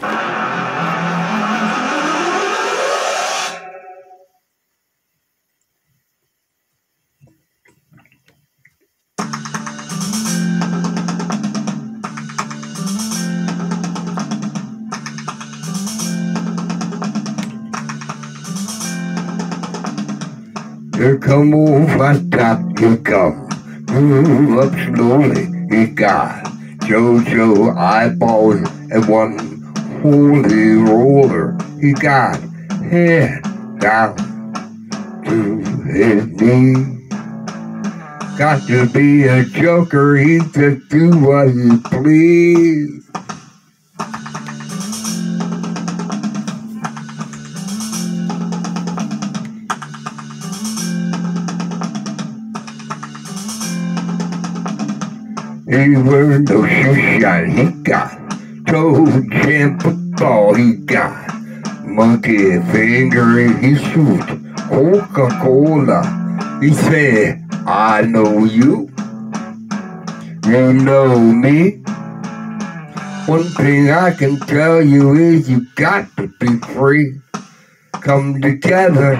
You can move fast up, you come. Move up slowly, you got. Jojo, eyeballs and one holy roller. He got head down to his knee. Got to be a joker, he just do what he please. He wears no shoe shine, he got toe jam football, he got monkey finger in his suit, Coca-Cola. He said, I know you, you know me. One thing I can tell you is you got to be free. Come together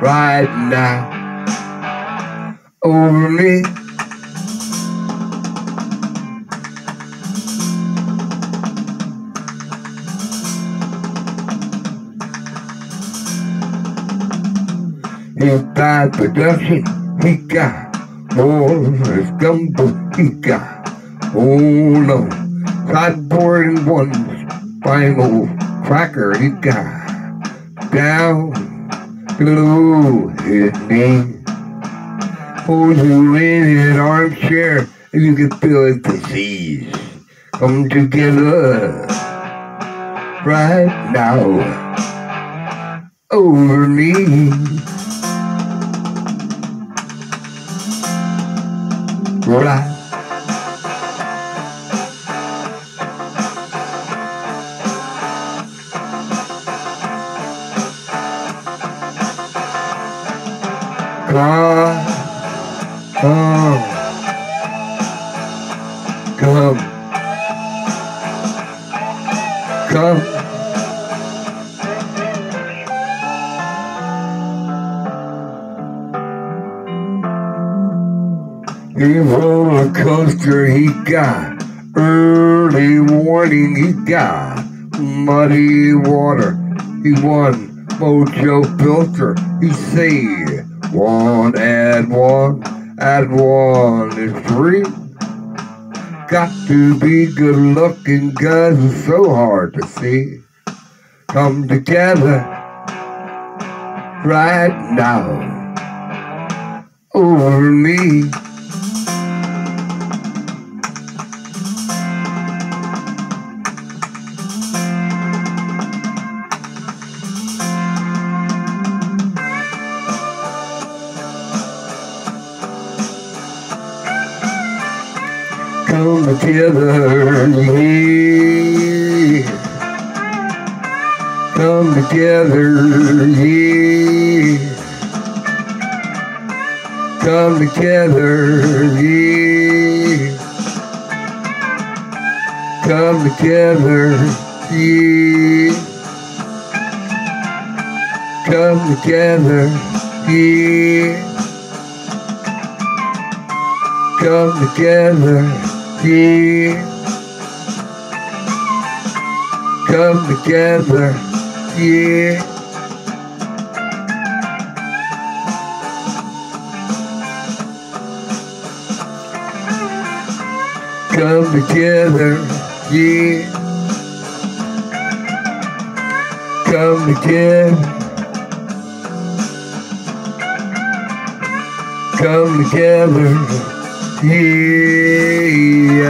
right now over me. Bad production, he got more his gumbo, he got hold on. Sideboard and one final cracker, he got down below his knee. Hold you in an armchair, and you can feel his disease come together right now over me. cố lên Go. Go. Go. Go. He roller coaster he got, early warning he got, muddy water he won, mojo filter he said, one and one, and one is three. Got to be good looking guys it's so hard to see. Come together right now over me. Come together, yeah. Come together, yeah. Come together, yeah. Come together, yeah. Come together, yeah. Come together, yeah. Come together, yeah. Come together, yeah. Come together. Come together, yeah.